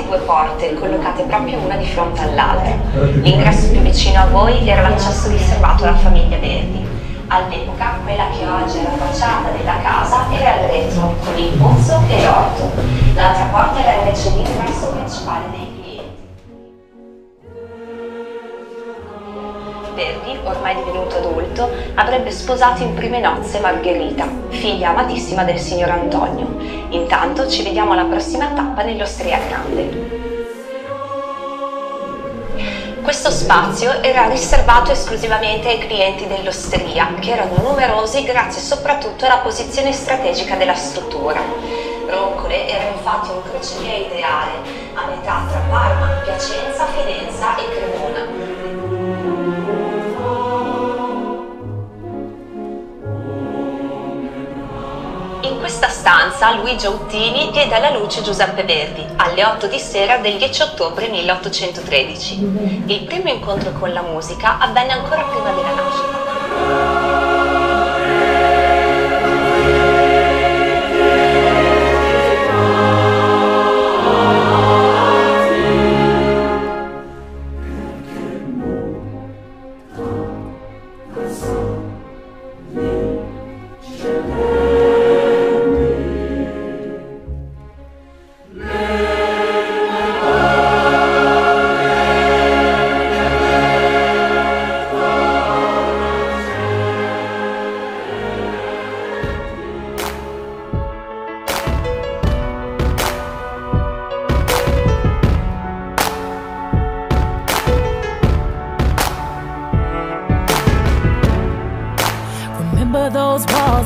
infatti due porte, collocate proprio una di fronte all'altra. L'ingresso più vicino a voi era l'accesso riservato alla famiglia Verdi. All'epoca, quella che oggi è la facciata della casa era al retro, con il pozzo e l'orto. L'altra porta era invece l'ingresso principale dei Verdi, ormai divenuto adulto, avrebbe sposato in prime nozze Margherita, figlia amatissima del signor Antonio. Intanto ci vediamo alla prossima tappa nell'Osteria Grande. Questo spazio era riservato esclusivamente ai clienti dell'osteria, che erano numerosi grazie soprattutto alla posizione strategica della struttura. Roncole era infatti un crocevia ideale, a metà tra Parma, Piacenza, Fidenza e Cremona. Questa stanza Luigi Auttini diede alla luce Giuseppe Verdi alle 8 di sera del 10 ottobre 1813. Il primo incontro con la musica avvenne ancora prima della nascita.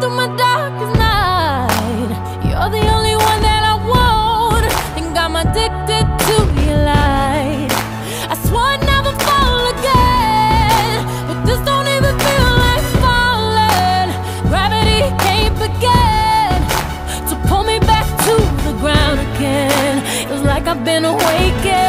through my darkest night. You're the only one that I want. Think I'm addicted to your light. I swore I'd never fall again, but this don't even feel like falling. Gravity can't begin to pull me back to the ground again. It was like I've been awakened.